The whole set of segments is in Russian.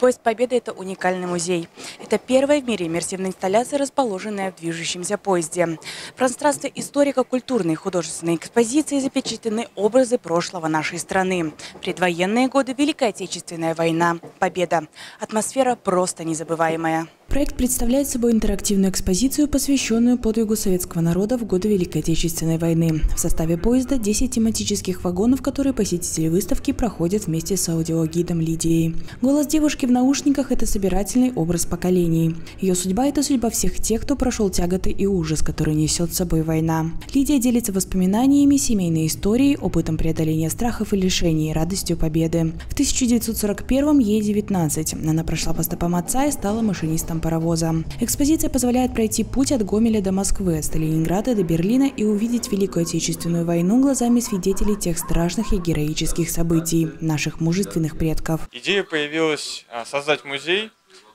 Поезд Победы – это уникальный музей. Это первая в мире иммерсивная инсталляция, расположенная в движущемся поезде. В пространстве историко-культурной художественной экспозиции запечатлены образы прошлого нашей страны. Предвоенные годы, Великая Отечественная война, Победа. Атмосфера просто незабываемая. Проект представляет собой интерактивную экспозицию, посвященную подвигу советского народа в годы Великой Отечественной войны. В составе поезда 10 тематических вагонов, которые посетители выставки проходят вместе с аудиогидом Лидией. Голос девушки в наушниках – это собирательный образ поколений. Ее судьба – это судьба всех тех, кто прошел тяготы и ужас, который несет с собой война. Лидия делится воспоминаниями, семейной историей, опытом преодоления страхов и лишений, радостью победы. В 1941-м ей 19. Она прошла по стопам отца и стала машинистом паровоза. Экспозиция позволяет пройти путь от Гомеля до Москвы, от Сталинграда до Берлина и увидеть Великую Отечественную войну глазами свидетелей тех страшных и героических событий, наших мужественных предков. Идея появилась а, создать музей,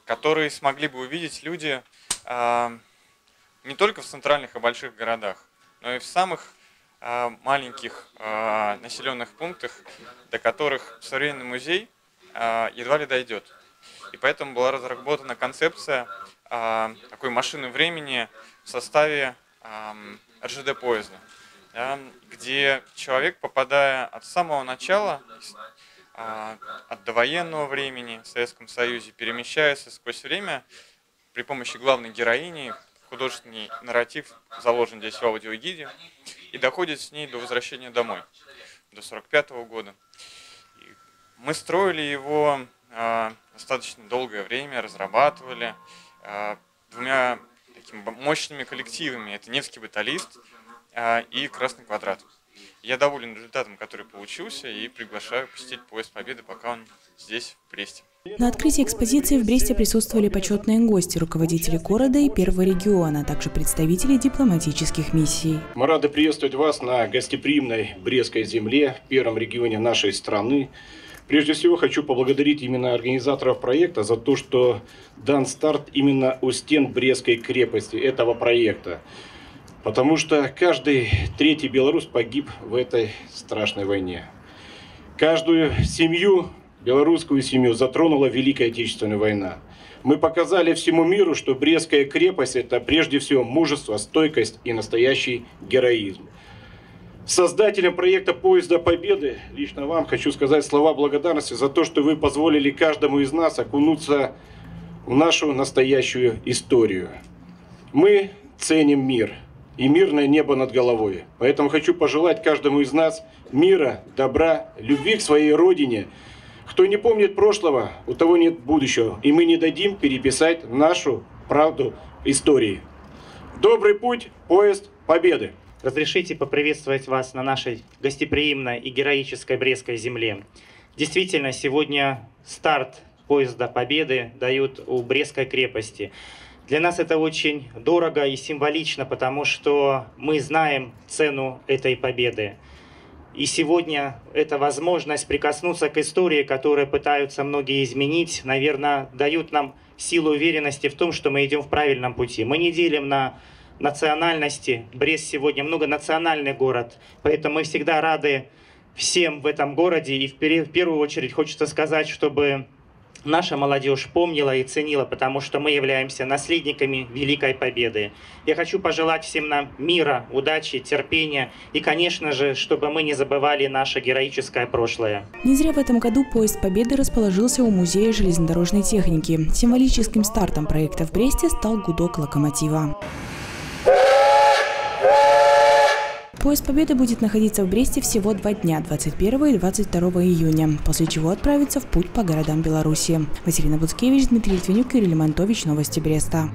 который смогли бы увидеть люди а, не только в центральных и больших городах, но и в самых а, маленьких населенных пунктах, до которых современный музей едва ли дойдет. И поэтому была разработана концепция э, такой машины времени в составе э, РЖД поезда, да, где человек, попадая от самого начала, э, от довоенного времени в Советском Союзе, перемещается сквозь время при помощи главной героини, художественный нарратив заложен здесь в аудиогиде, и доходит с ней до возвращения домой, до 45 -го года. И мы строили его достаточно долгое время разрабатывали а, двумя такими мощными коллективами. Это Невский баталист а, и Красный квадрат. Я доволен результатом, который получился, и приглашаю посетить поезд Победы, пока он здесь, в Бресте. На открытии экспозиции в Бресте присутствовали почетные гости, руководители города и первого региона, а также представители дипломатических миссий. Мы рады приветствовать вас на гостеприимной Брестской земле, в первом регионе нашей страны. Прежде всего хочу поблагодарить именно организаторов проекта за то, что дан старт именно у стен Брестской крепости этого проекта. Потому что каждый третий белорус погиб в этой страшной войне. Каждую семью, белорусскую семью, затронула Великая Отечественная война. Мы показали всему миру, что Брестская крепость – это прежде всего мужество, стойкость и настоящий героизм. Создателям проекта «Поезда Победы» лично вам хочу сказать слова благодарности за то, что вы позволили каждому из нас окунуться в нашу настоящую историю. Мы ценим мир и мирное небо над головой. Поэтому хочу пожелать каждому из нас мира, добра, любви к своей родине. Кто не помнит прошлого, у того нет будущего. И мы не дадим переписать нашу правду истории. Добрый путь, поезд Победы! Разрешите поприветствовать вас на нашей гостеприимной и героической Брестской земле. Действительно, сегодня старт поезда Победы дают у Брестской крепости. Для нас это очень дорого и символично, потому что мы знаем цену этой победы. И сегодня эта возможность прикоснуться к истории, которую пытаются многие изменить, наверное, дают нам силу уверенности в том, что мы идем в правильном пути. Мы не делим на национальности. Брест сегодня многонациональный город, поэтому мы всегда рады всем в этом городе. И в первую очередь хочется сказать, чтобы наша молодежь помнила и ценила, потому что мы являемся наследниками Великой Победы. Я хочу пожелать всем нам мира, удачи, терпения и, конечно же, чтобы мы не забывали наше героическое прошлое. Не зря в этом году поезд Победы расположился у Музея железнодорожной техники. Символическим стартом проекта в Бресте стал гудок локомотива. Поезд Победы будет находиться в Бресте всего два дня, 21 и 22 июня, после чего отправится в путь по городам Беларуси. Василина Буцкевич, Дмитрий Литвинюк, Юрий Лемонтович, Новости Бреста.